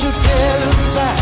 you dare look back.